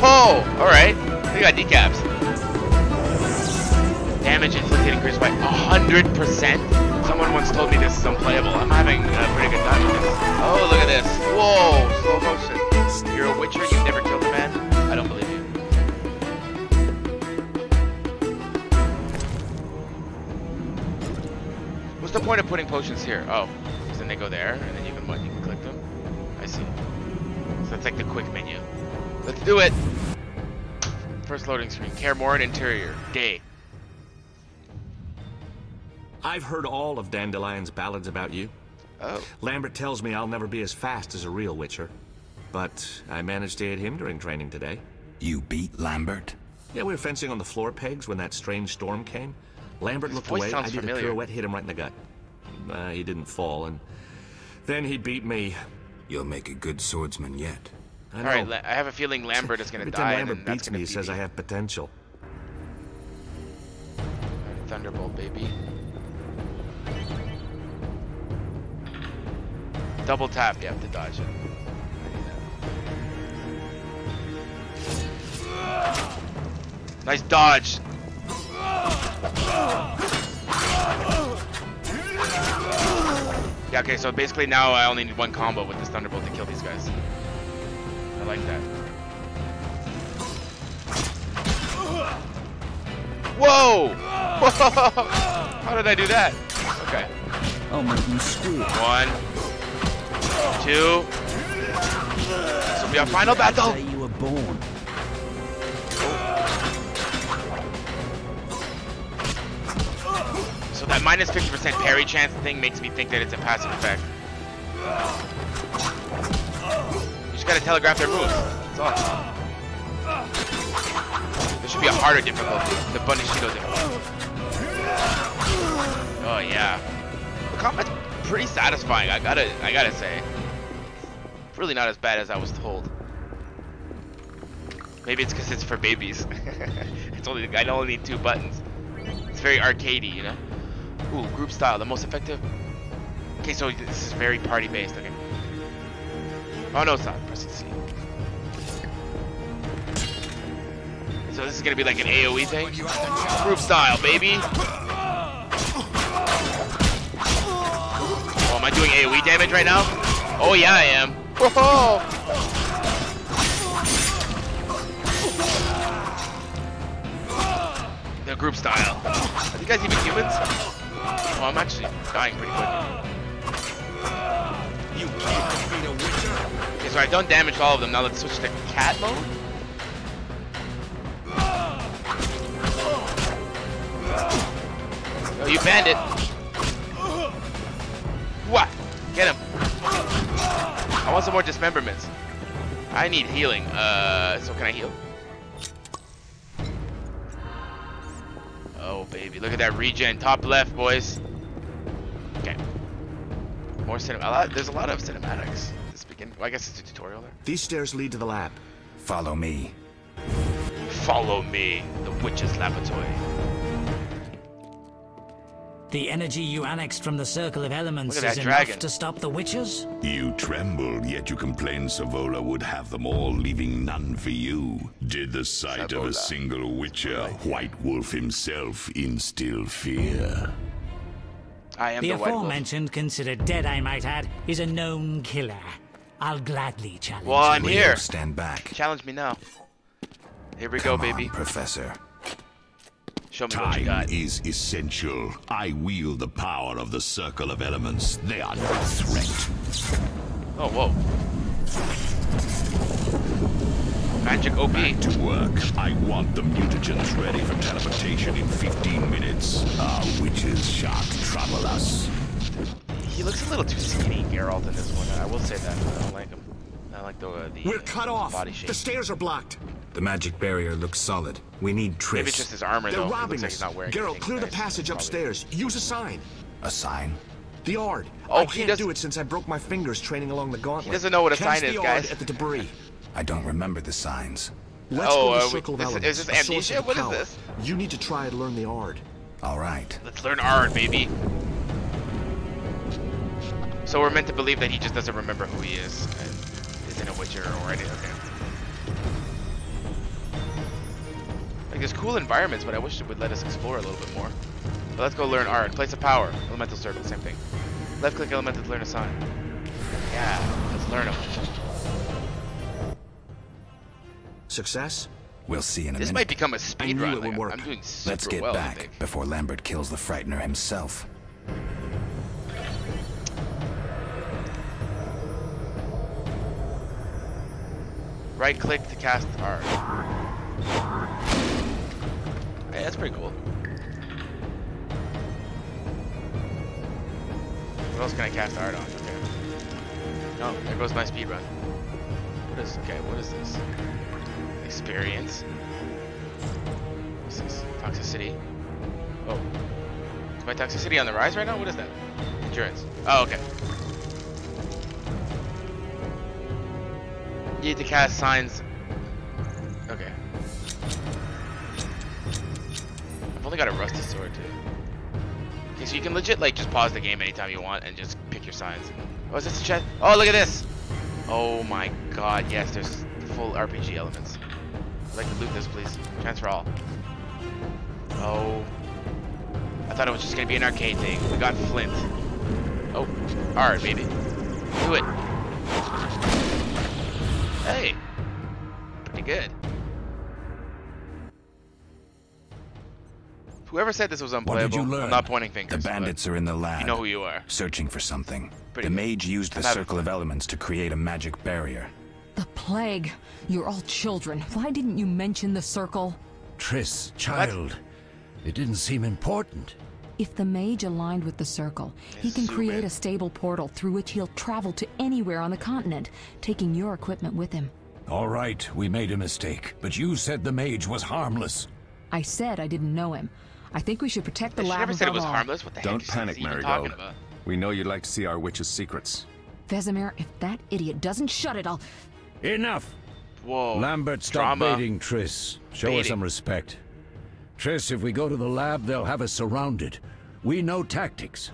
Whoa! Alright. They got decaps. Damage inflicted increased by 100%. Someone once told me this is unplayable. I'm having a pretty good time with this. Oh, look at this. Whoa! Slow motion. You're a witcher? You've never killed a man? I don't believe you. What's the point of putting potions here? Oh, because then they go there, and then you can what? You can click them. I see. So that's like the quick menu. Let's do it. First loading screen. Kaer Morhen interior. Day. I've heard all of Dandelion's ballads about you. Oh. Lambert tells me I'll never be as fast as a real Witcher. But I managed to hit him during training today. You beat Lambert? Yeah, we were fencing on the floor pegs when that strange storm came. Lambert His looked away, I did familiar. a pirouette, hit him right in the gut. Uh, he didn't fall, and then he beat me. You'll make a good swordsman yet. I know. Alright, La- I have a feeling Lambert is gonna Every die. time Lambert beats me, he says I have potential. Thunderbolt, baby. Double tap, you have to dodge it. Nice dodge. Yeah, okay, so basically now I only need one combo with this Thunderbolt to kill these guys. I like that. Whoa! Whoa! How did I do that? Okay. Oh my make. One, two. This will be our final battle. You were born. So that minus 50% parry chance thing makes me think that it's a passive effect. Just gotta telegraph their moves. That's all. There should be a harder difficulty. The Bunishido difficulty. Oh yeah. The combat's pretty satisfying, I gotta I gotta say. Really not as bad as I was told. Maybe it's because it's for babies. it's only I only need two buttons. It's very arcadey, you know. Ooh, group style, the most effective. Okay, so this is very party based. Okay. Oh no, it's not. Press C. So this is gonna be like an AOE thing. Group style, baby. Oh, am I doing AOE damage right now? Oh yeah, I am. Whoa! The group style. Are you guys even humans? Oh, I'm actually dying pretty quick. You can't defeat a so I've done damage to all of them. Now let's switch to cat mode. Oh, you bandit. What? Get him. I want some more dismemberments. I need healing. Uh, so can I heal? Oh, baby. Look at that regen. Top left, boys. Okay. More cinema. There's a lot of cinematics. This begin. Well, I guess it's a tutorial there. These stairs lead to the lab. Follow me. Follow me, the witch's laboratory. The energy you annexed from the Circle of Elements is that enough dragon. to stop the Witches? You tremble, yet you complain Savolla would have them all, leaving none for you. Did the sight of a single witcher, White Wolf himself, instill fear? I am The the, white wolf. aforementioned, considered dead I might add, is a known killer. I'll gladly challenge Well, I'm you. Leo, here. Stand back. Challenge me now. Here we Come go, baby. on, Professor. Show me what you got. Time is essential. I wield the power of the Circle of Elements. They are no threat. Oh, whoa. Magic OP. Back to work. I want the mutagens ready for teleportation in 15 minutes. Our witches shan't trouble us. He looks a little too skinny, Geralt, in this one. I will say that. I don't like him. I like the uh, the We're cut off. body shape. The stairs are blocked. The magic barrier looks solid. We need Triss. Maybe it's just his armor, They're though. He robbing looks like us. he's Geralt, anything clear the nice. passage Probably- upstairs. Use a sign. a sign. The Aard. Oh, I can't does- do it since I broke my fingers training along the gauntlet. He doesn't know what a Cast sign the is, Aard guys. at the debris. I don't remember the signs. Let's Oh, go to uh, the we- Circle of this is- Elements. this a source amnesia? What is this? You need to try and learn the Aard. All right. Let's learn Aard, baby. So we're meant to believe that he just doesn't remember who he is and isn't a Witcher or anything. Okay. cool environments, but I wish it would let us explore a little bit more. But let's go learn Aard. Place of power. Elemental circle. Same thing. Left click elemental to learn a sign. Yeah, let's learn them. Success? We'll see in a This minute. might become a speed knew run. it would like, work. I'm doing super Let's get well, back before Lambert kills the Frightener himself. Right click to cast Aard. Hey, that's pretty cool. What else can I cast Aard on? Okay. Oh, there goes my speed run. What is okay? What is this? Experience. What's this? Toxicity. Oh, is my toxicity on the rise right now? What is that? Endurance. Oh, okay. Need to cast signs. Okay. I've only got a rusty sword too. Okay, so you can legit like just pause the game anytime you want and just pick your signs. Oh, is this a chest? Oh, look at this! Oh my god, yes, there's full RPG elements. I'd like to loot this, please. Transfer all. Oh. I thought it was just gonna be an arcade thing. We got Flint. Oh, alright, maybe. Do it. Hey, pretty good. Whoever said this was What unplayable, did you learn? I'm not pointing The fingers. but bandits are in the lab. You know who you are. Searching for something. Pretty the good. mage used the I'm having circle of elements to create a magic barrier. The plague. You're all children. Why didn't you mention the circle? Triss, child. It didn't seem important. If the mage aligned with the circle, he can create a stable portal through which he'll travel to anywhere on the continent, taking your equipment with him. All right, we made a mistake, but you said the mage was harmless. I said I didn't know him. I think we should protect the They should lab never said it was all. harmless. What the Don't heck is panic, he even Marigold. We know you'd like to see our witch's secrets. Vesemir, if that idiot doesn't shut it, I'll... Enough! Whoa. Lambert, stop drama. baiting Triss. Show Baiting. us some respect. Triss, if we go to the lab, they'll have us surrounded. We know tactics.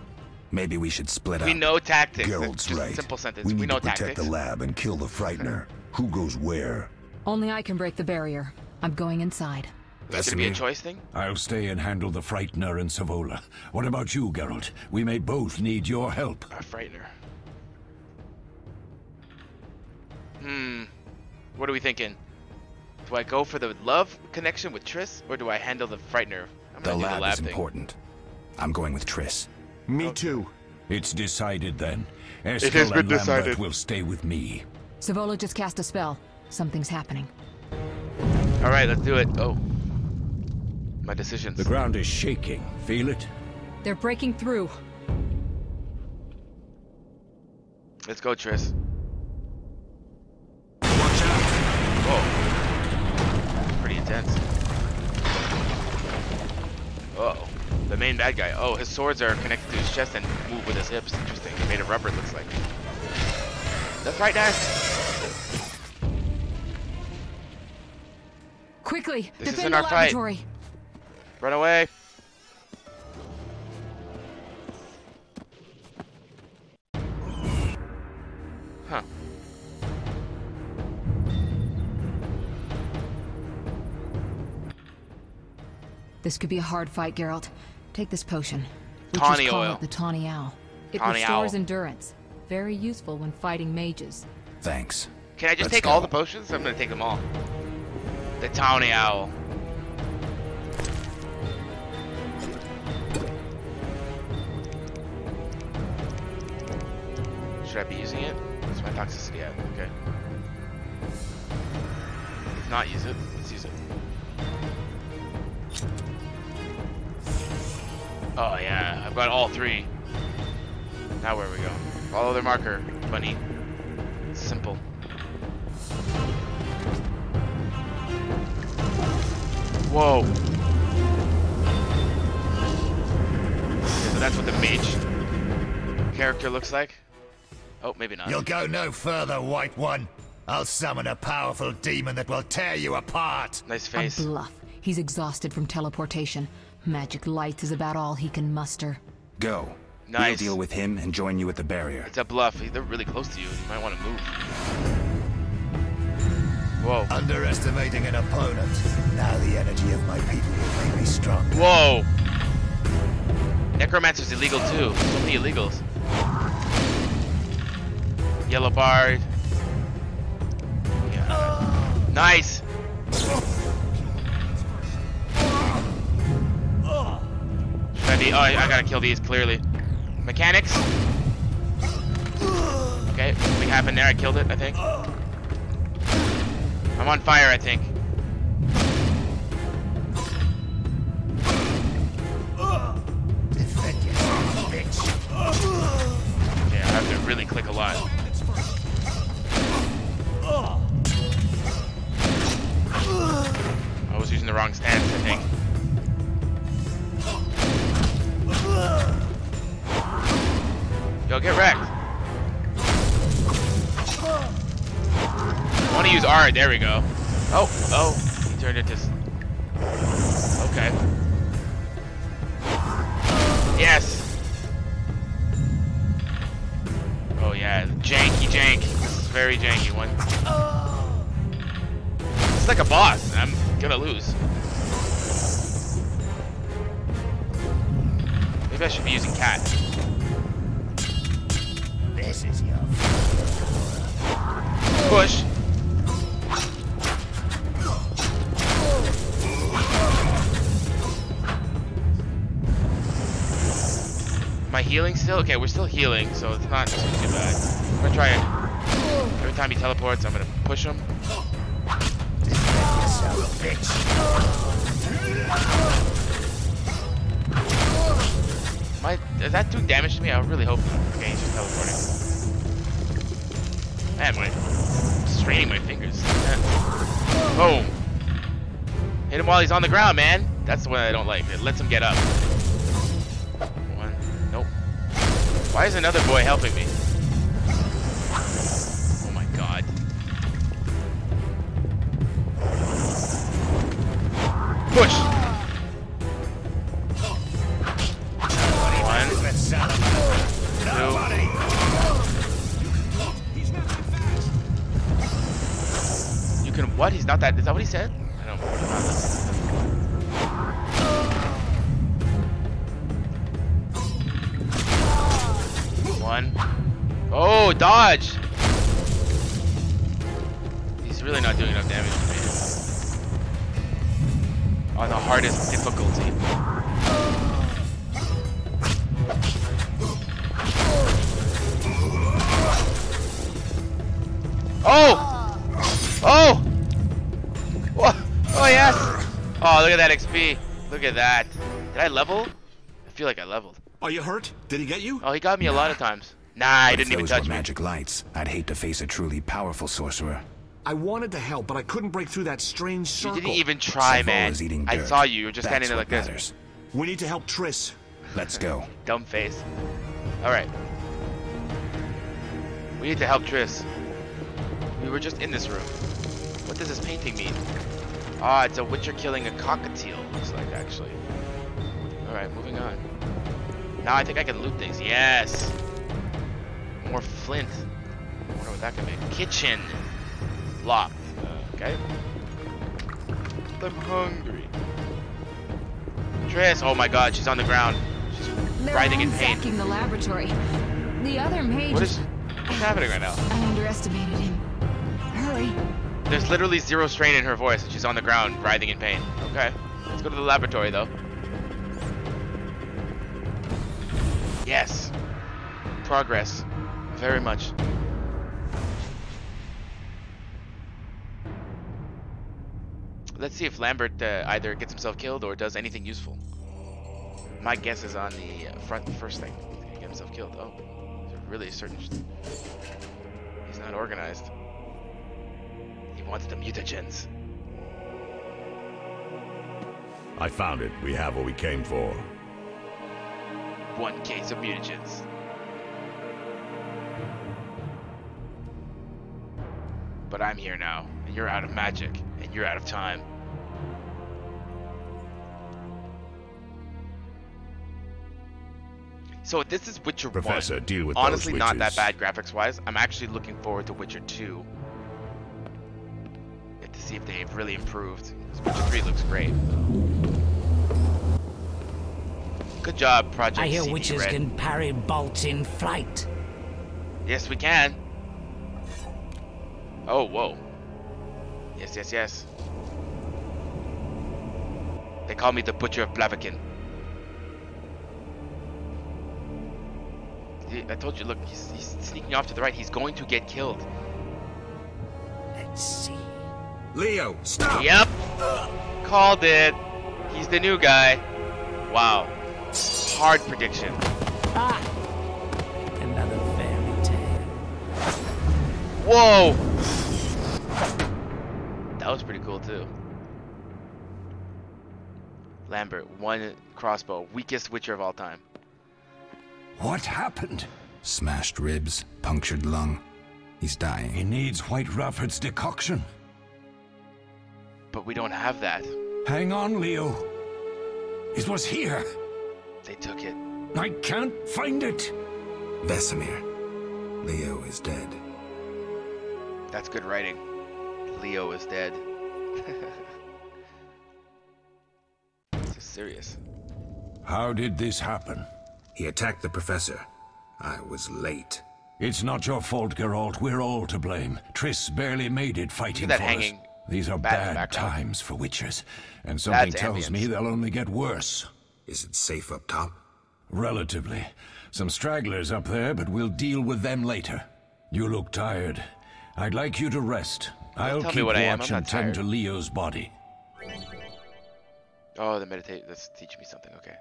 Maybe we should split up. We know tactics. Geralt's Just a right. simple sentence. We We, need know to protect tactics. the lab and kill the Frightener. Who goes where? Only I can break the barrier. I'm going inside. It's gonna be a choice thing. I'll stay and handle the Frightener and Savolla. What about you, Geralt? We may both need your help. A frightener. Hmm. What are we thinking? Do I go for the love connection with Triss, or do I handle the frightener? I'm The gonna lab, the lab is thing. important. I'm going with Triss. Me too. It's decided then. has Eskel been and Lambert decided. will stay with me. Savolla just cast a spell. Something's happening. All right, let's do it. Oh, my decisions. The ground is shaking. Feel it? They're breaking through. Let's go, Triss. Watch out! Whoa. Pretty intense. Uh oh. The main bad guy. Oh, his swords are connected to his chest and move with his hips. Interesting. Made of rubber, it looks like. That's right, guys. Quickly, This isn't defend the our fight. Run away. This could be a hard fight, Geralt. Take this potion. Witches Tawny call oil. it the tawny owl. It Tawny restores owl. endurance. Very useful when fighting mages. Thanks. Can I just Let's take go. all the potions? I'm gonna take them all. The Tawny Owl. Should I be using it? What's my toxicity at? Okay. If not use it, let's use it. Oh yeah, I've got all three. Now where are we going? Follow the marker, bunny. Simple. Whoa. Okay, so that's what the mage character looks like. Oh, maybe not. You'll go no further, White One. I'll summon a powerful demon that will tear you apart. Nice face. A bluff. He's exhausted from teleportation. Magic light is about all he can muster. Go. Nice. We'll deal with him and join you at the barrier. It's a bluff. They're really close to you. You might want to move. Whoa. Underestimating an opponent. Now the energy of my people will make me strong. Whoa! Necromancer's illegal too. So many illegals. Yellow bard. Yeah. Nice! Should I be? Oh, I, I gotta kill these clearly. Mechanics. Okay, something happened there. I killed it, I think. I'm on fire, I think. Defend yourself, bitch. Yeah, I have to really click a lot. I was using the wrong stance, I think. Yo, get wrecked. I want to use R. There we go. Oh, oh, he turned into. Okay. Yes. Oh yeah, janky jank. This is very janky one. It's like a boss. I'm gonna lose. Should be using cat. This is your Push. My healing still? Okay, we're still healing, so it's not too, too bad. I'm gonna try it. Every time he teleports, I'm gonna push him. yourself, bitch. Is that doing damage to me? I really hope. Okay, he's just teleporting. Man, my straining my fingers. Boom. Hit him while he's on the ground, man. That's the one I don't like. It lets him get up. One. Nope. Why is another boy helping me? Oh my god. Push. Dodge! He's really not doing enough damage to me. On the hardest difficulty. Oh! Oh! Wha- Oh, yes! Oh, look at that XP. Look at that. Did I level? I feel like I leveled. Are you hurt? Did he get you? Oh, he got me a lot of times. Nah, he But if didn't even those were touch me. magic lights, I'd hate to face a truly powerful sorcerer. I wanted to help, but I couldn't break through that strange You circle. didn't even try, Savol man. is eating I saw you. You were just That's standing there like what this. matters. We need to help Triss. Let's go. Dumb face. Alright. We need to help Triss. We were just in this room. What does this painting mean? Ah, it's a witcher killing a cockatiel, looks like, actually. Alright, moving on. Now I think I can loot things. Yes! More flint. I wonder what that could be. Kitchen. Locked. Okay. I'm hungry. Triss! Oh my god, she's on the ground. She's They're writhing in pain. ransacking the laboratory. The other mage. What is what's happening right now? I underestimated him. Hurry. There's literally zero strain in her voice, and she's on the ground, writhing in pain. Okay, let's go to the laboratory, though. Yes. Progress. Very much. Let's see if Lambert uh, either gets himself killed or does anything useful. My guess is on the uh, front first thing. He's get himself killed. Oh, really certain. He's not organized. He wants the mutagens. I found it. We have what we came for. One case of mutagens. But I'm here now, and you're out of magic, and you're out of time. So this is Witcher Professor, 1. deal with those Honestly, not that bad graphics-wise. I'm actually looking forward to Witcher 2. It's to see if they've really improved. Witcher 3 looks great. Good job, Project I hear CD witches Red. can parry bolts in flight. Yes, we can. Oh, whoa. Yes, yes, yes. They call me the Butcher of Blaviken. I told you, look, he's, he's sneaking off to the right. He's going to get killed. Let's see. Leo, stop! Yep. Called it. He's the new guy. Wow. Hard prediction. Ah! Another fairy tale. Whoa! That was pretty cool too. Lambert, one crossbow, weakest Witcher of all time. What happened? Smashed ribs, punctured lung. He's dying. He needs White Raffard's decoction. But we don't have that. Hang on, Leo. It was here. They took it. I can't find it. Vesemir. Leo is dead. That's good writing. Leo is dead. this is serious. How did this happen? He attacked the professor. I was late. It's not your fault, Geralt. We're all to blame. Triss barely made it fighting that for hanging us. These are bat bad times for witchers, and something That's tells me they'll only get worse. Is it safe up top? Relatively. Some stragglers up there, but we'll deal with them later. You look tired. I'd like you to rest. I'll tell me keep what I am, I'm and not tired. to Leo's body. Oh, the meditate. That's teach me something. Okay.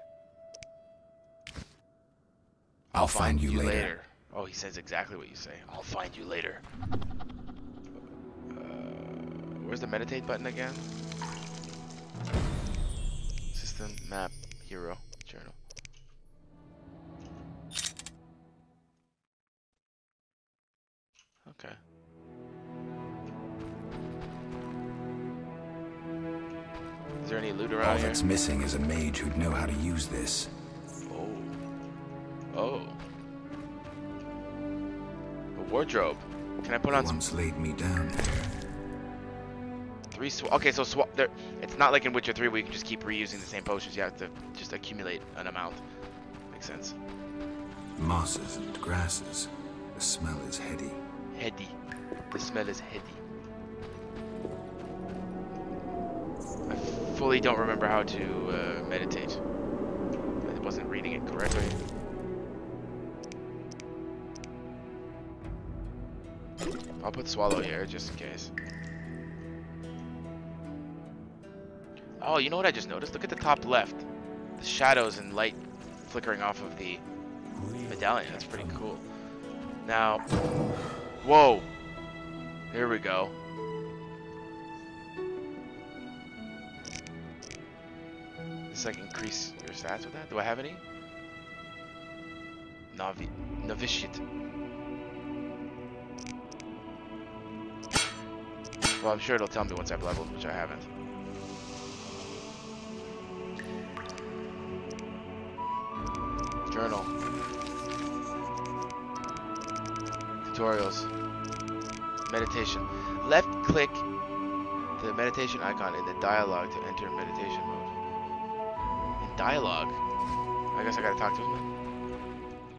I'll find you later. Oh, he says exactly what you say. I'll find you later. Uh, where's the meditate button again? System, map, hero, journal. Okay. There any loot All around here? that's missing is a mage who'd know how to use this. Oh. Oh. A wardrobe. Can I put on some Once laid me down there. three sw Okay, so swap there. It's not like in Witcher 3 where you can just keep reusing the same potions. You have to just accumulate an amount. Makes sense. Mosses and grasses. The smell is heady. Heady. The smell is heady. Fully don't remember how to uh, meditate. I wasn't reading it correctly. I'll put swallow here just in case. Oh, you know what I just noticed? Look at the top left. The shadows and light flickering off of the medallion. That's pretty cool. Now, whoa. Here we go. Like increase your stats with that? Do I have any? Navi novitiate. Well, I'm sure it'll tell me once I've leveled, which I haven't. Journal. Tutorials. Meditation. Left click the meditation icon in the dialogue to enter meditation mode. In dialogue? I guess I gotta talk to him.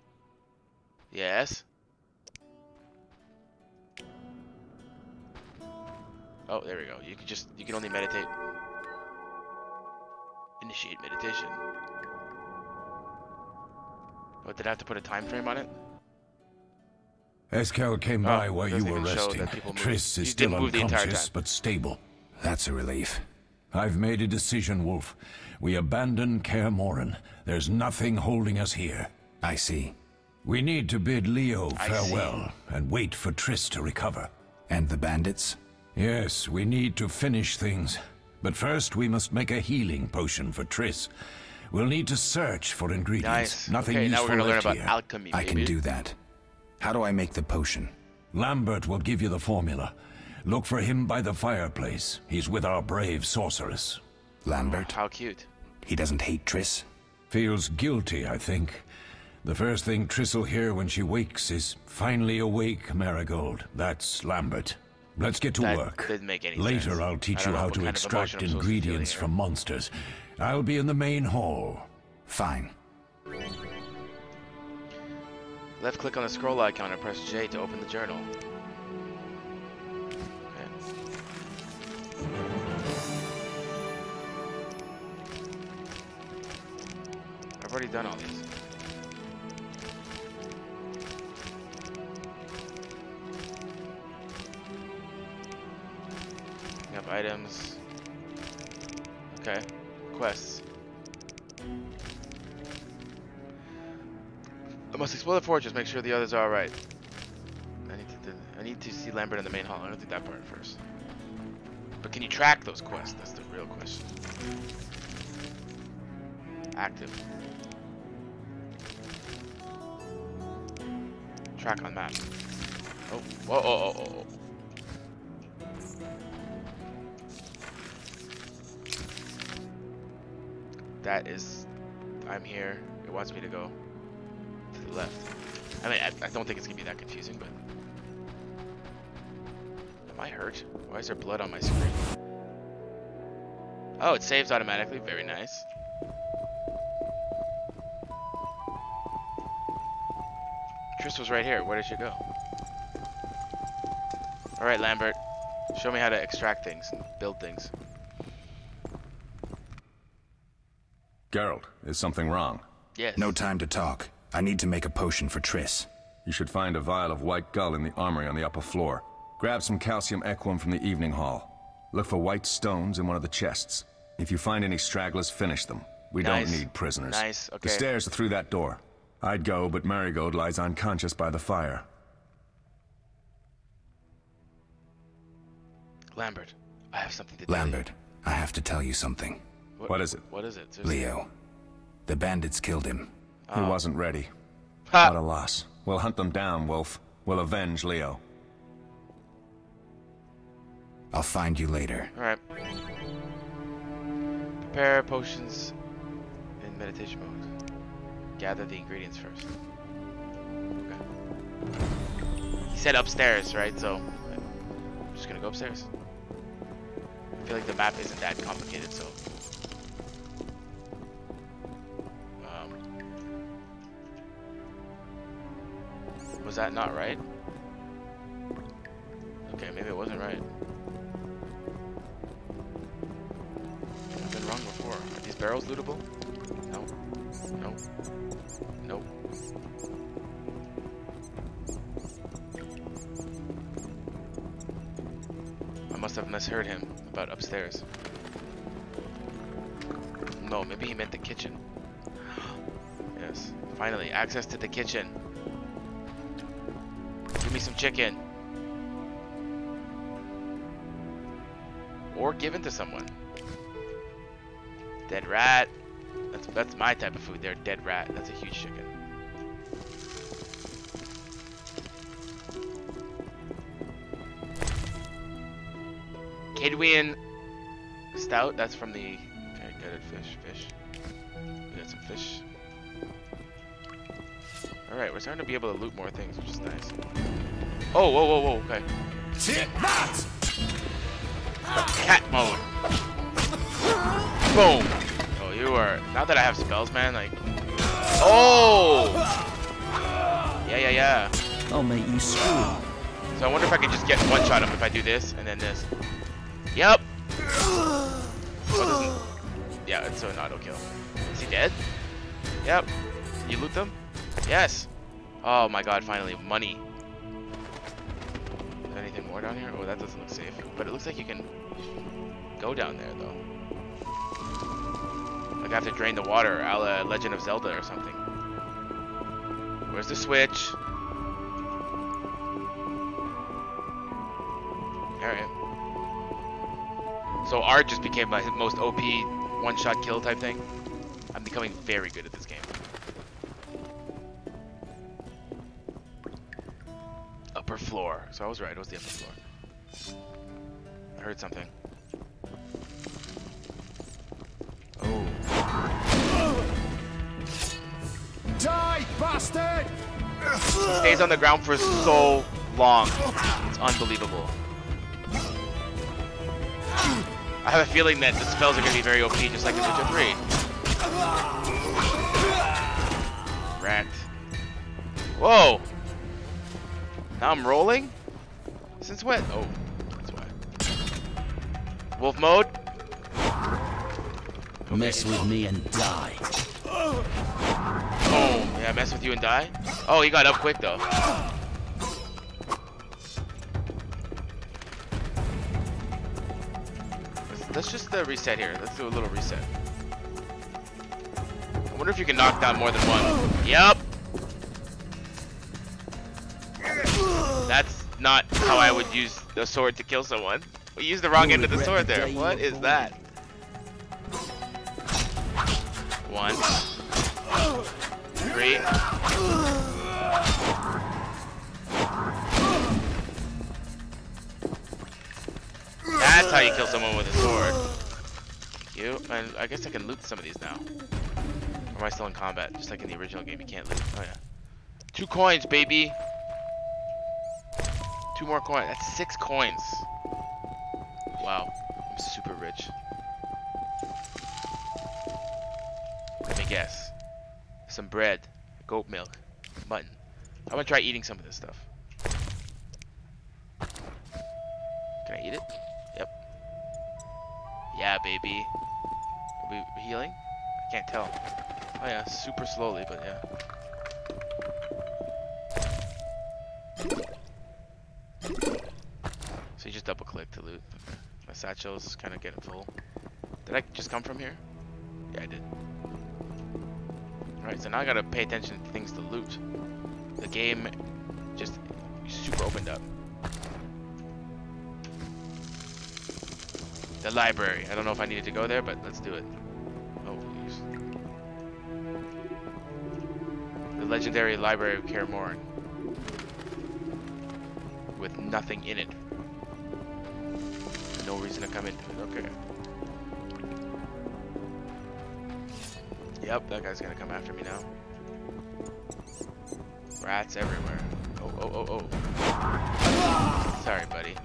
Yes? Oh, there we go. You can just, you can only meditate. Initiate meditation. Oh, did I have to put a time frame on it? Eskel came Oh, by while you were resting. that people moved. Triss You is still didn't move the entire unconscious, but stable. That's a relief. I've made a decision, Wolf. We abandon Kaer Morhen. There's nothing holding us here. I see. We need to bid Leo farewell and wait for Triss to recover. And the bandits? Yes, we need to finish things. But first, we must make a healing potion for Triss. We'll need to search for ingredients. Nice. Nothing okay, now useful we're gonna learn about here. alchemy. I can do that. How do I make the potion? Lambert will give you the formula. Look for him by the fireplace. He's with our brave sorceress. Lambert? How cute. He doesn't hate Triss? Feels guilty, I think. The first thing Triss will hear when she wakes is, Finally awake, Marigold. That's Lambert. Let's get to That work. didn't make any Later, sense. I'll teach you how to extract ingredients from monsters. I'll be in the main hall. Fine. Left click on the scroll icon and press J to open the journal. I've already done all these. You have items. Okay. Quests. I must explore the fortress, make sure the others are alright. I need to I need to see Lambert in the main hall. I don't think that part first. But can you track those quests? That's the real question. Active. Track on map. Oh, whoa, oh, oh, oh, oh. That is, I'm here. It wants me to go to the left. I mean, I, I don't think it's gonna be that confusing, but I hurt? Why is there blood on my screen? Oh, it saves automatically. Very nice. Triss was right here. Where did she go? All right, Lambert. Show me how to extract things and build things. Geralt, is something wrong? Yes. No time to talk. I need to make a potion for Triss. You should find a vial of white gull in the armory on the upper floor. Grab some calcium equum from the evening hall. Look for white stones in one of the chests. If you find any stragglers, finish them. We Nice. don't need prisoners. Nice, okay. The stairs are through that door. I'd go, but Marigold lies unconscious by the fire. Lambert, I have something to tell you. Lambert, I have to tell you something. What is it? What is it? Seriously? Leo. The bandits killed him. He ah. wasn't ready. Ha! What a loss. We'll hunt them down, Wolf. We'll avenge Leo. I'll find you later. Alright. Prepare potions in meditation mode. Gather the ingredients first. Okay. He said upstairs, right? So, I'm just gonna go upstairs. I feel like the map isn't that complicated, so. Um, was that not right? Lootable? No. No. Nope. I must have misheard him about upstairs. No, maybe he meant the kitchen. yes. Finally, access to the kitchen. Give me some chicken. Or given to someone. Dead rat. That's that's my type of food there. Dead rat. That's a huge chicken. Kaedweni stout. That's from the. Okay, gutted fish. Fish. We got some fish. All right, we're starting to be able to loot more things, which is nice. Oh, whoa, whoa, whoa. Okay. Cat mode. Boom. Oh. Now that I have spells, man, like. Oh! Yeah, yeah, yeah. I'll make you scream. So I wonder if I can just get one shot him if I do this and then this. Yep. Oh, yeah, it's an auto kill. Is he dead? Yep. You loot them? Yes. Oh my god, finally, money. Is there anything more down here? Oh, that doesn't look safe. But it looks like you can go down there, though. Like have to drain the water, a la Legend of Zelda or something. Where's the switch? Alright. So Aard just became my most OP one-shot kill type thing. I'm becoming very good at this game. Upper floor. So I was right, it was the upper floor. I heard something. Oh. Die, bastard! Stays on the ground for so long. It's unbelievable. I have a feeling that the spells are going to be very OP, just like in Witcher 3. Rat. Whoa! Now I'm rolling? Since when? Oh, that's why. Wolf mode? Mess with me and die. Oh, yeah, mess with you and die? Oh, he got up quick though. Let's, just uh, reset here. Let's do a little reset. I wonder if you can knock down more than one. Yep. That's not how I would use the sword to kill someone. We used the wrong end of the sword there. What is that? One. Three. That's how you kill someone with a sword. You, and I guess I can loot some of these now. Or am I still in combat? Just like in the original game, you can't loot. Oh yeah. Two coins, baby. Two more coins. That's six coins. Wow. I'm super rich. Guess. Some bread, goat milk, mutton. I'm gonna try eating some of this stuff. Can I eat it? Yep. Yeah, baby. Are we healing? I can't tell. Oh yeah, super slowly, but yeah. So you just double click to loot. My satchel's kind of getting full. Did I just come from here? Yeah, I did. Alright, so now I gotta pay attention to things to loot. The game just super opened up. The library. I don't know if I needed to go there, but let's do it. Oh, please. The legendary library of Kaer. With nothing in it. No reason to come it. Okay. Yep, that guy's gonna come after me now. Rats everywhere. Oh, oh, oh, oh. Sorry, buddy.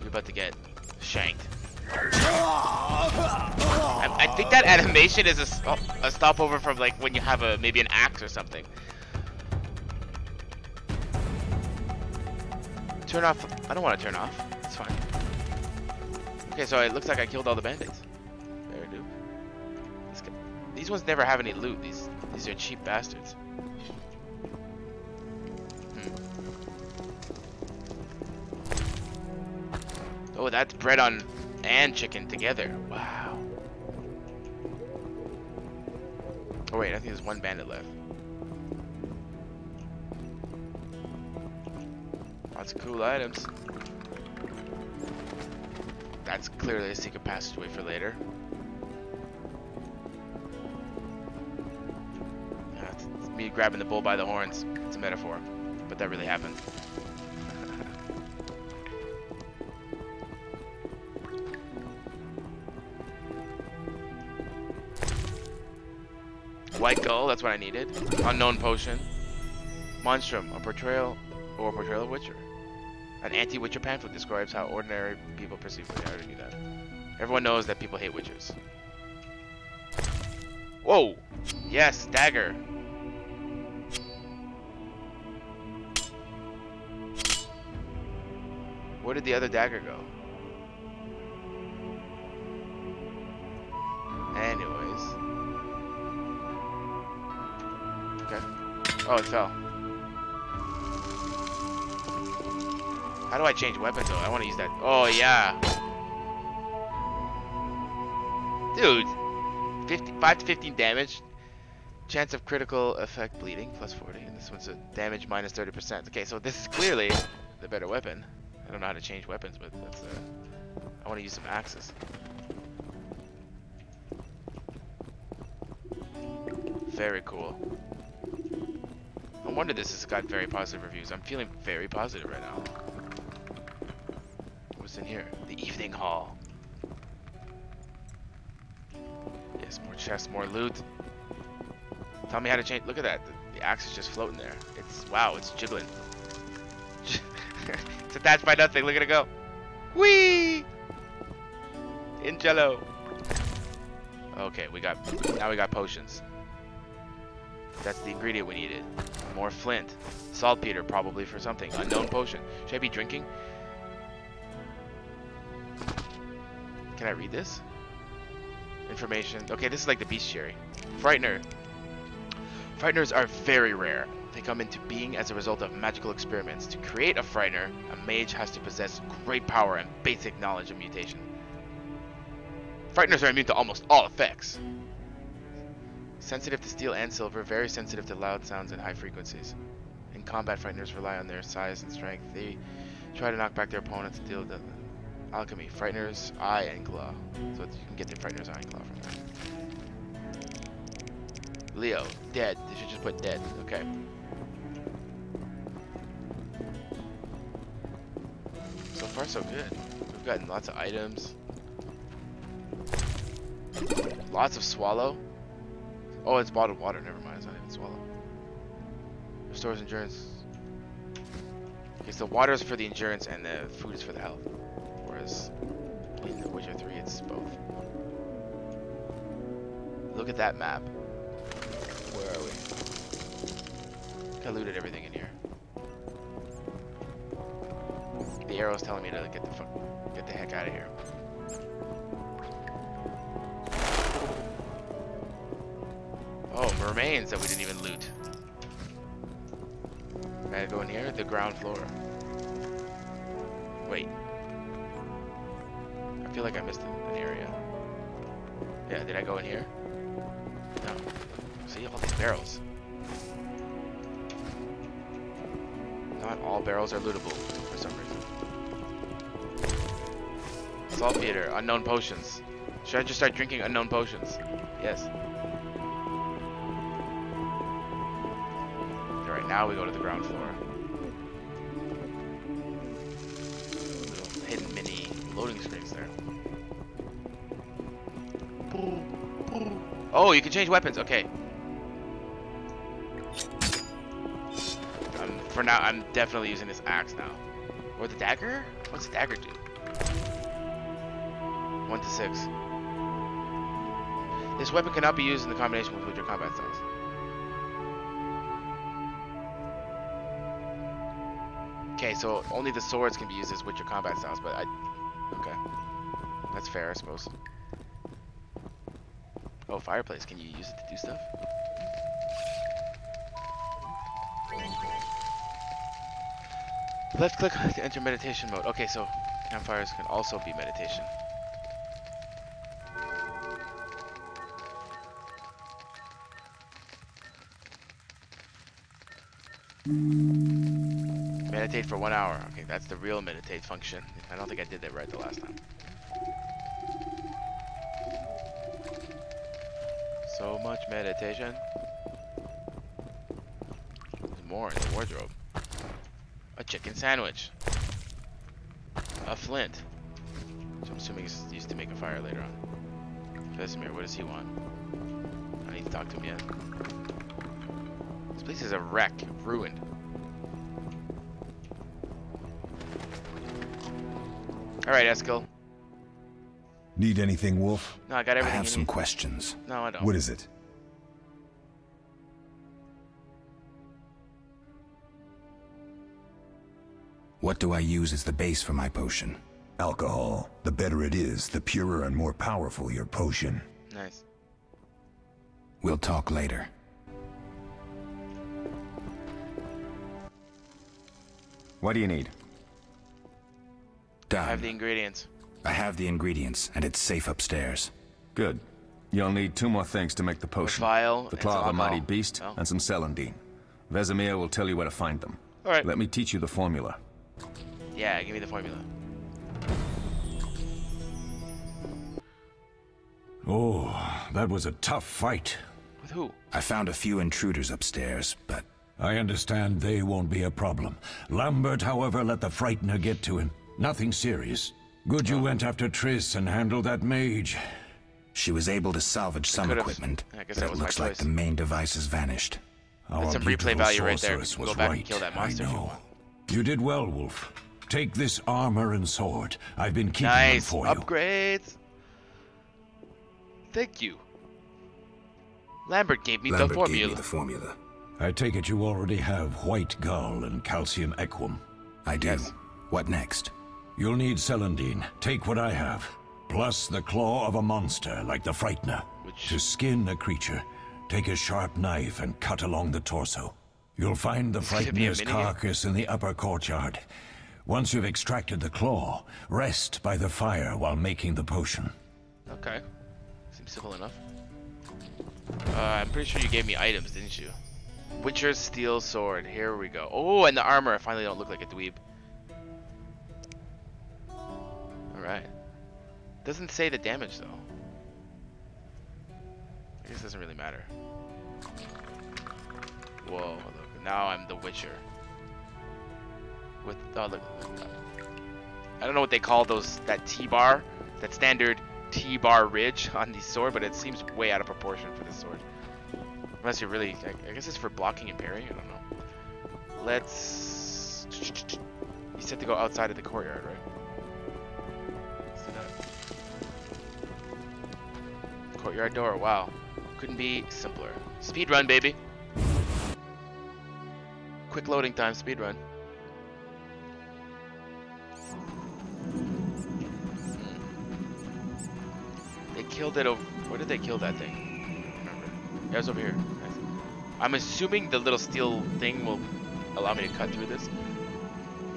You're about to get shanked. I, I think that animation is a, st oh, a stopover from like when you have a maybe an axe or something. Turn off. I don't want to turn off. It's fine. Okay, so it looks like I killed all the bandits. These ones never have any loot. These these are cheap bastards. Hmm. Oh, that's bread on and chicken together. Wow. Oh wait, I think there's one bandit left. Lots of cool items. That's clearly a secret passageway for later. Grabbing the bull by the horns. It's a metaphor, but that really happened. White Gull, that's what I needed. Unknown Potion. Monstrum, a portrayal or a portrayal of Witcher. An anti-Witcher pamphlet describes how ordinary people perceive Witcher. I already knew that. Everyone knows that people hate Witchers. Whoa! Yes, dagger. Where did the other dagger go? Anyways. Okay. Oh, it fell. How do I change weapons though? I want to use that. Oh, yeah. Dude. 50, 5 to 15 damage. Chance of critical effect bleeding, plus 40. And this one's a damage minus 30%. Okay, so this is clearly the better weapon. I don't know how to change weapons, but that's uh, I want to use some axes. Very cool. No wonder this has got very positive reviews. I'm feeling very positive right now. What's in here? The evening hall. Yes, more chests, more loot. Tell me how to change. Look at that. The, the axe is just floating there. It's wow. It's jiggling. it's attached by nothing. Look at it go. Whee! In jello. Okay, we got now we got potions. That's the ingredient we needed. More flint. Saltpeter, probably for something. Unknown potion. Should I be drinking? Can I read this? Information. Okay, this is like the bestiary. Frightener. Frighteners are very rare. They come into being as a result of magical experiments. To create a Frightener, a mage has to possess great power and basic knowledge of mutation. Frighteners are immune to almost all effects. Sensitive to steel and silver, very sensitive to loud sounds and high frequencies. In combat, Frighteners rely on their size and strength. They try to knock back their opponents and deal with the alchemy. Frighteners, eye, and claw. So you can get the Frighteners, eye, and claw from there. Leo, dead. They should just put dead. Okay. So far, so good. We've gotten lots of items. Lots of swallow. Oh, it's bottled water. Never mind. It's not even swallow. Restores endurance. Okay, so water is for the endurance and the food is for the health. Whereas in The Witcher 3, it's both. Look at that map. Where are we? I everything in here. The arrow's telling me to get the fuck, get the heck out of here. Oh, remains that we didn't even loot. Can I go in here? The ground floor. Wait. I feel like I missed an area. Yeah, did I go in here? No. See all these barrels. Not all barrels are lootable for some reason. Saltpeter, unknown potions. Should I just start drinking unknown potions? Yes. Alright, now we go to the ground floor. Little hidden mini loading screens there. Oh, you can change weapons. Okay. Um, for now, I'm definitely using this axe now. Or the dagger? What's the dagger do? To six. This weapon cannot be used in the combination with your combat styles. Okay, so only the swords can be used as Witcher combat styles, but I... Okay. That's fair, I suppose. Oh, fireplace. Can you use it to do stuff? Left click to enter meditation mode. Okay, so campfires can also be meditation. Meditate for one hour. Okay, that's the real meditate function. I don't think I did that right the last time. So much meditation. There's more in the wardrobe. A chicken sandwich. A flint. So I'm assuming he's used to make a fire later on. Vesemir, what does he want? I need to talk to him yet. This place is a wreck, ruined. Alright, Eskel. Need anything, Wolf? No, I got everything I have you some need. questions. No, I don't. What is it? What do I use as the base for my potion? Alcohol. The better it is, the purer and more powerful your potion. Nice. We'll talk later. What do you need? Done. I have the ingredients. I have the ingredients, and it's safe upstairs. Good. You'll need two more things to make the potion. vial the claw of a mighty beast, Oh. and some celandine. Vesemir will tell you where to find them. Alright. Let me teach you the formula. Yeah, give me the formula. Oh, that was a tough fight. With who? I found a few intruders upstairs, but I understand they won't be a problem. Lambert, however, let the Frightener get to him. Nothing serious. Good you went after Triss and handled that mage. she was able to salvage some could've- equipment. I guess but that it was my looks like the main device has vanished. Our some replay beautiful value right there. sorceress Go was back and right. kill that I monster if you know. You did well, Wolf. Take this armor and sword. I've been keeping them Nice. for you. Upgrades. Thank you. Lambert gave me Lambert the gave me the formula. I take it you already have white gull and calcium equum. I do. What next? You'll need celandine. Take what I have. Plus the claw of a monster like the Frightener. Which- To skin a creature, take a sharp knife and cut along the torso. You'll find the could Frightener's carcass in the upper courtyard. Once you've extracted the claw, rest by the fire while making the potion. Okay. Seems simple enough. Uh, I'm pretty sure you gave me items, didn't you? Witcher's steel sword. Here we go. Oh, and the armor. I finally don't look like a dweeb. Alright. Doesn't say the damage, though. I guess it doesn't really matter. Whoa, look. Now I'm the Witcher. With, oh, look. I don't know what they call those, that T-bar, that standard T-bar ridge on the sword, but it seems way out of proportion for this sword. Unless you're really, I, I guess it's for blocking and parrying, I don't know. Let's, you said to go outside of the courtyard, right? Courtyard door, wow. Couldn't be simpler. Speed run, baby. Quick loading time, speed run. They killed it over. Where did they kill that thing? Yeah, it was over here. I'm assuming the little steel thing will allow me to cut through this.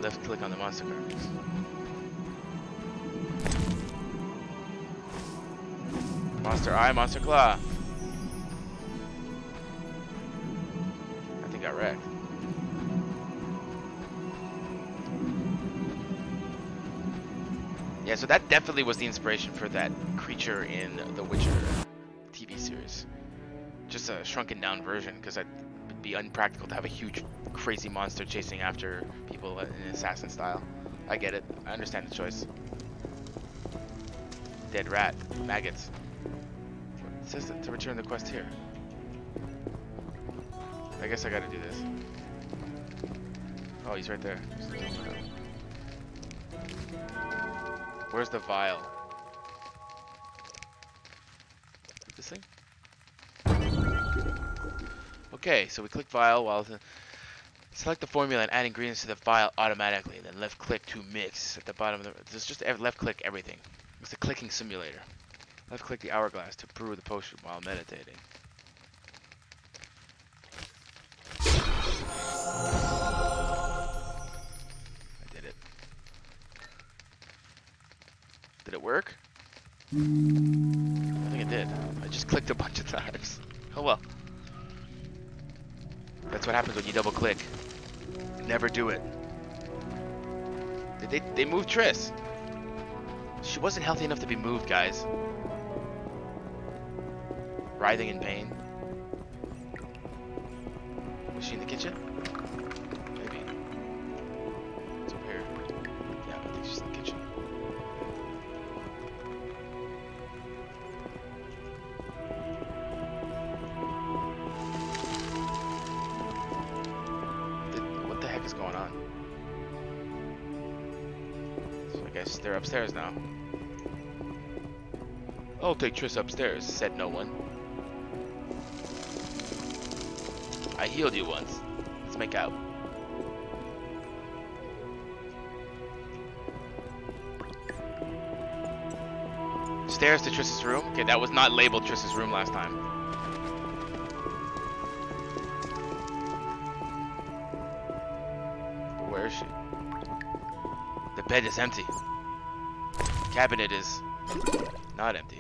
Left click on the monster carcass. Monster Eye, Monster Claw. I think I wrecked. Yeah, so that definitely was the inspiration for that creature in the Witcher. A shrunken down version, because it'd be unpractical to have a huge, crazy monster chasing after people in assassin style. I get it. I understand the choice. Dead rat. Maggots. It says to return the quest here. I guess I gotta do this. Oh, he's right there. Where's the vial? Okay, so we click vial while the select the formula and add ingredients to the vial automatically. Then left click to mix at the bottom of the. Is just left click everything. It's a clicking simulator. Left click the hourglass to brew the potion while meditating. I did it. Did it work? I think it did. I just clicked a bunch of times. Oh well. That's what happens when you double click. Never do it. Did they they moved Triss? She wasn't healthy enough to be moved, guys. Writhing in pain. Take Triss upstairs, said no one. I healed you once. Let's make out. Stairs to Triss's room? Okay, that was not labeled Triss's room last time. Where is she? The bed is empty. Cabinet is not empty.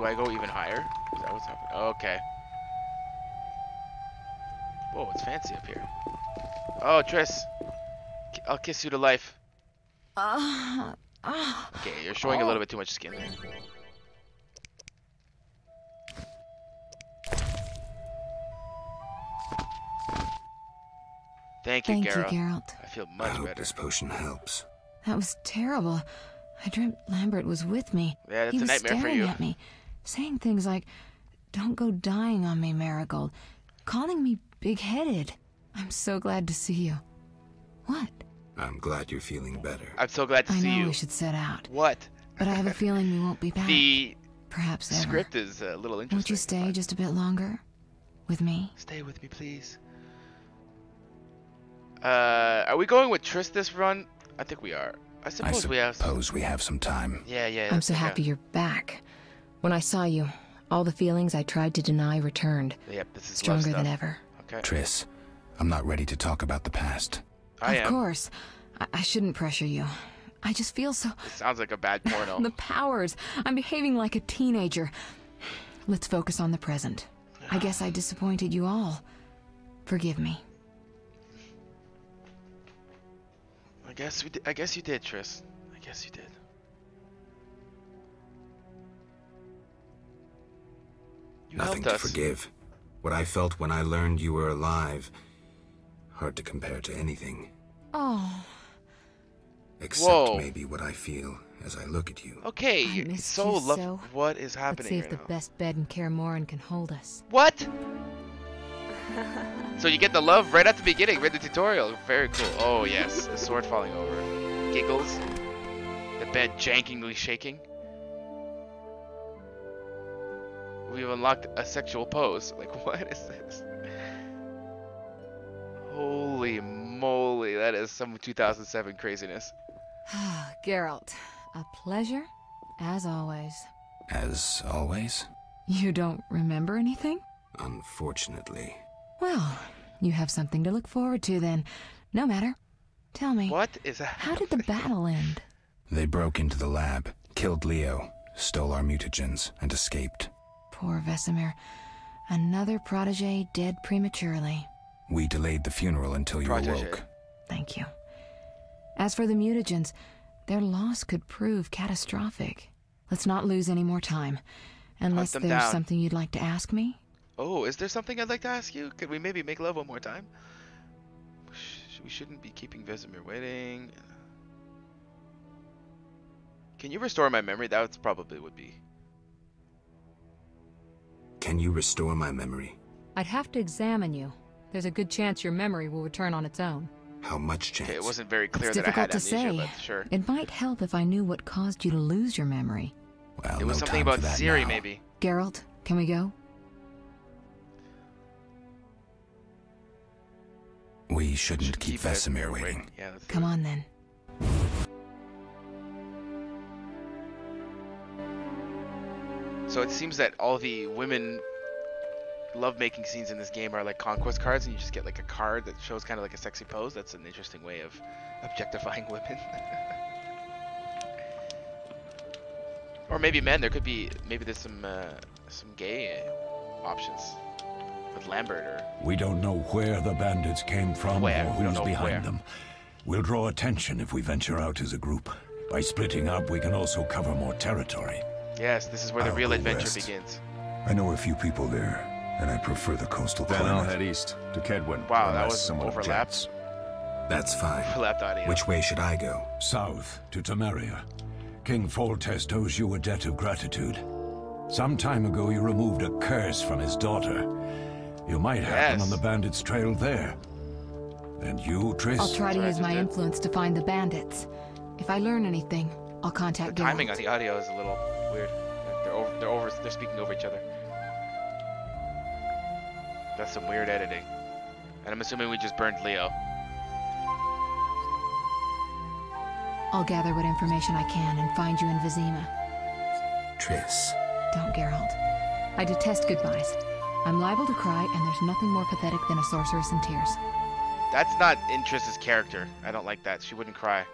Do I go even higher? Is that what's happening? Okay. Whoa, it's fancy up here. Oh, Triss. I'll kiss you to life. Uh, uh, Okay, you're showing a little bit too much skin there. Thank you, Thank you, Geralt. Geralt. I feel much I hope better. this potion helps. That was terrible. I dreamt Lambert was with me. Yeah, that's he a nightmare for staring you. at me, saying things like, "Don't go dying on me, Merigold," calling me big-headed. I'm so glad to see you. What? I'm glad you're feeling better. I'm so glad to I see know you. we should set out, What? but I have a feeling we won't be back. The Perhaps ever. script is a little interesting. Won't you stay just a bit longer? With me? Stay with me, please. Uh, are we going with Triss this run? I think we are. I I suppose we have. Some... we have some time. Yeah, yeah. I'm so take a- happy you're back. When I saw you, all the feelings I tried to deny returned. Yep, this is Stronger than ever. Okay. Triss, I'm not ready to talk about the past. I of am. course. I-, I shouldn't pressure you. I just feel so. It sounds like a bad porno. The powers. I'm behaving like a teenager. Let's focus on the present. I guess I disappointed you all. Forgive me. I guess we. Did, I guess you did, Triss. I guess you did. You Nothing helped to us. forgive. What I felt when I learned you were alive. Hard to compare to anything. Oh, Except Whoa. maybe what I feel as I look at you. Okay, I you- missed so you love. so. What is happening? let's happening see if right the now? best bed in Kaer Morhen can hold us. What? so you get the love right at the beginning, right at the tutorial. Very cool. Oh yes, the sword falling over. Giggles. The bed jankingly shaking. We've unlocked a sexual pose. Like what is this? Holy moly, that is some 2007 craziness. Geralt, a pleasure, as always. As always, You don't remember anything? unfortunately. Well, you have something to look forward to then. No matter. Tell me. What is that? How did the battle end? They broke into the lab, killed Leo, stole our mutagens, and escaped. Poor Vesemir. Another protege dead prematurely. We delayed the funeral until you Protege. awoke. Thank you. As for the mutagens, their loss could prove catastrophic. Let's not lose any more time. Unless there's down. something you'd like to ask me? Oh, is there something I'd like to ask you? Could we maybe make love one more time? We shouldn't be keeping Vesemir waiting. Can you restore my memory? That would probably would be. Can you restore my memory? I'd have to examine you. There's a good chance your memory will return on its own. How much chance? Okay, it wasn't very clear it's that I difficult had to say. but sure. It might help if I knew what caused you to lose your memory. Well, It was no something about for Siri, now. maybe. Geralt, can we go? We shouldn't Should keep, keep Vesemir waiting. Yeah, Come it. on then. So it seems that all the women lovemaking scenes in this game are like conquest cards, and you just get like a card that shows kind of like a sexy pose. That's an interesting way of objectifying women. or maybe men. There could be maybe there's some uh, some gay options with Lambert or We don't know where the bandits came from Where? or We don't who's know behind where. them. We'll draw attention if we venture out as a group. By splitting up, we can also cover more territory. Yes, this is where the I'll real adventure west. begins. I know a few people there, and I prefer the coastal Then I'll head east to Kaedwen. Wow, that was someone overlapped. objects. That's fine. Overlapped audio. Which way should I go? South to Temeria. King Foltest owes you a debt of gratitude. Some time ago, you removed a curse from his daughter. You might happen Yes. on the bandits' trail there. And you, Triss? I'll try to use my influence to find the bandits. If I learn anything, I'll contact The timing Geralt. on the audio is a little weird. They're over, they're over, they're speaking over each other. That's some weird editing. And I'm assuming we just burned Leo. I'll gather what information I can and find you in Vizima. Triss. Don't, Geralt. I detest goodbyes. I'm liable to cry, and there's nothing more pathetic than a sorceress in tears. That's not in Triss's character. I don't like that. She wouldn't cry.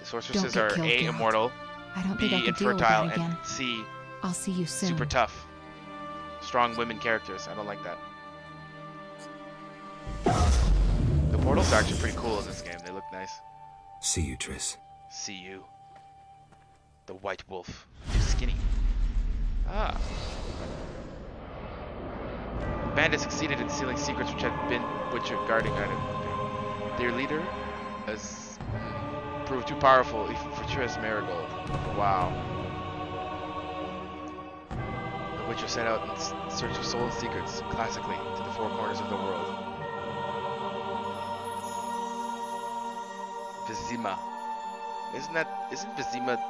The sorceresses are killed, A, Geralt. immortal, I don't B, think I could deal with infertile, that again. and C, I'll see you soon. super tough. Strong women characters. I don't like that. The portals are actually pretty cool in this game. They look nice. See you, Triss. See you. The white wolf. Too skinny. Ah. Bandit succeeded in stealing secrets which had been Witcher guarding on it. Their leader has proved too powerful even for Triss Merigold. Wow. The Witcher set out in search of stolen secrets, classically, to the four corners of the world. Vizima. Isn't that isn't Vizima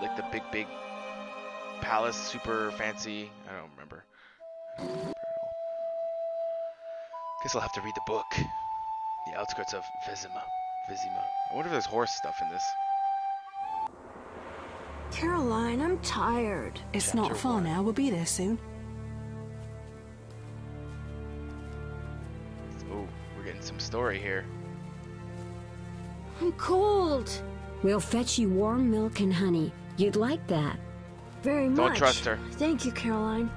like the big big palace, super fancy? I don't remember. Guess I'll have to read the book. The outskirts of Vizima. Vizima. I wonder if there's horse stuff in this. Caroline, I'm tired. It's not far now. We'll be there soon. Oh, we're getting some story here. I'm cold. We'll fetch you warm milk and honey. You'd like that. Very much. Don't trust her. Thank you, Caroline.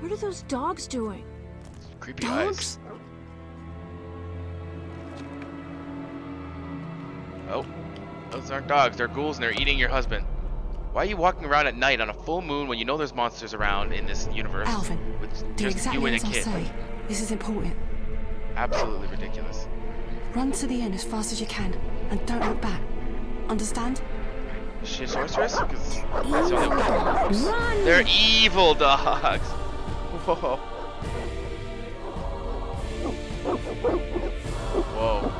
What are those dogs doing? Creepy Dogs? eyes. Those aren't dogs. They're ghouls and they're eating your husband. Why are you walking around at night on a full moon when you know there's monsters around in this universe? Alvin, with do just you exactly and a as I say. This is important. Absolutely ridiculous. Run to the end as fast as you can, and don't look back. Understand? Is she a sorceress? 'Cause that's the only- They're evil dogs. Whoa. Whoa.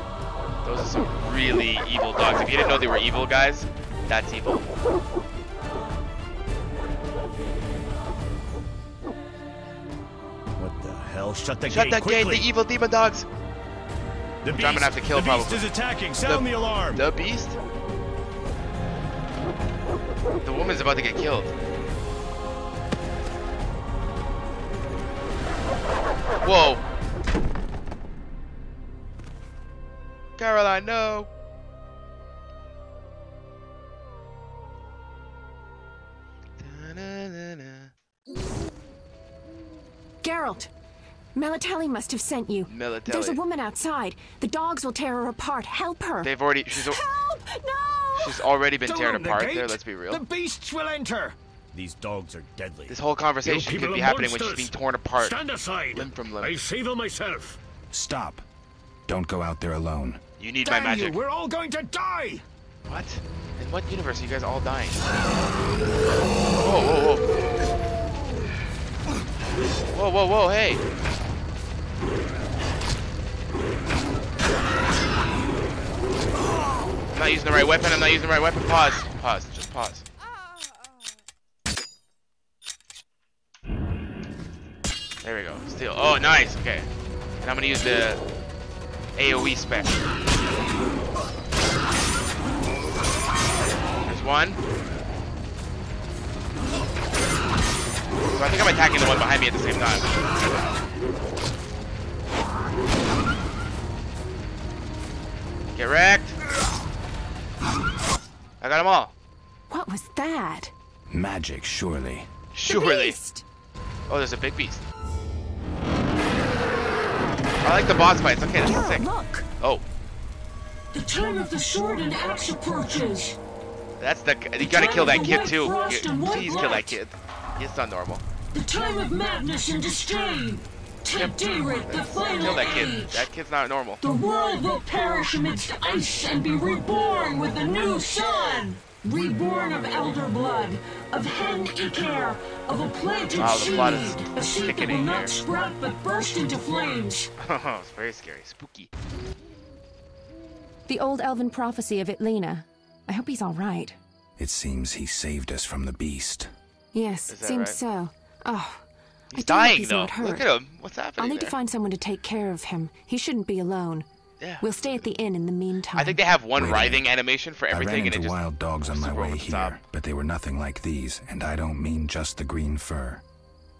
Those are some really evil dogs. If you didn't know they were evil, guys, that's evil. What the hell? Shut the Shut gate that gate, the evil demon dogs! The Which beast, I'm gonna have to kill the beast probably. is attacking. Sound the, alarm. The beast? The woman's about to get killed. Whoa. Caroline, no. Geralt! Melitele must have sent you. Melitele. There's a woman outside. The dogs will tear her apart. Help her. They've already. She's. Help! No! She's already been Don't teared the apart. gate. There, let's be real. The beasts will enter. These dogs are deadly. This whole conversation You could be are happening when she's being torn apart. Stand aside. Limb from limb. I save her myself. Stop. Don't go out there alone. You need Damn my magic. you! We're all going to die. What? In what universe are you guys all dying? Whoa, whoa, whoa. Whoa, whoa, whoa, hey. I'm not using the right weapon, I'm not using the right weapon. Pause. Pause. Just pause. There we go. Steel. Oh, nice. Okay. And I'm gonna use the AoE spec. There's one. So I think I'm attacking the one behind me at the same time. Get wrecked. I got them all. What was that? Magic, surely. Surely. Oh, there's a big beast. I like the boss fights. Okay, this is sick. Look! Oh, The time of the sword and axe approaches. that's the. You gotta kill that kid too. Frost and white Please kill that kid. He's not normal. The time of madness and disdain. Tedd Deireadh, the final Kill that kid. age. That kid's not normal. The world will perish amidst ice and be reborn with the new sun. Reborn of elder blood, of Hen Ichaer, of a planted Wow, the seed, is a seed that will not here. sprout but burst into flames. Oh, it's very scary. Spooky. The old elven prophecy of Ithlinne. I hope he's all right. It seems he saved us from the beast. Yes, Is seems right? so. Oh. I He's do hope dying he's though. not hurt. Look at him. What's I'll happening need to find someone to take care of him. He shouldn't be alone. Yeah. We'll stay at the inn in the meantime. I think they have one Wait writhing animation for everything. I ran everything, and into it just wild dogs on my way over the top. here, but they were nothing like these, and I don't mean just the green fur.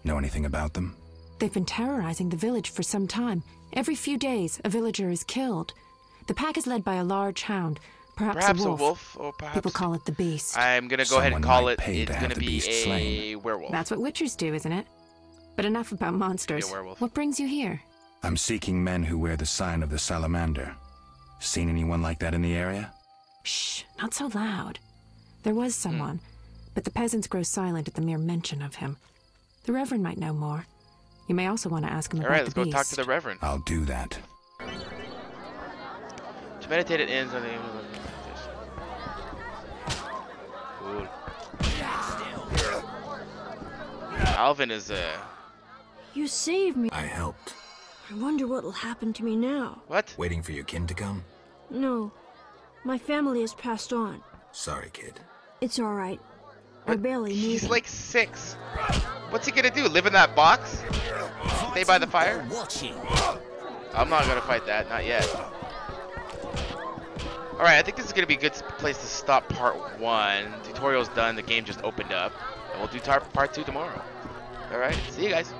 Know anything about them? They've been terrorizing the village for some time. Every few days, a villager is killed. The pack is led by a large hound, perhaps, Perhaps a a wolf. wolf, or perhaps People call it the beast. I'm gonna go ahead and call it. pay It's to have gonna the be beast a slain. werewolf. That's what witchers do, isn't it? But enough about monsters. What brings you here? I'm seeking men who wear the sign of the salamander. Seen anyone like that in the area? Shh, not so loud. There was Hmm. someone, but the peasants grow silent at the mere mention of him. The Reverend might know more. You may also want to ask him All about right, the let's go beast. talk to the Reverend. I'll do that. To meditate it ends on the. Cool. Alvin is uh You saved me. I helped. I wonder what'll happen to me now. What? Waiting for your kin to come? No. My family has passed on. Sorry, kid. It's alright. I barely need He's him. like six. What's he gonna do? Live in that box? Stay by the fire? I'm not gonna fight that, not yet. Alright, I think this is gonna be a good place to stop part one. Tutorial's done, the game just opened up. And we'll do tar part two tomorrow. Alright, see you guys.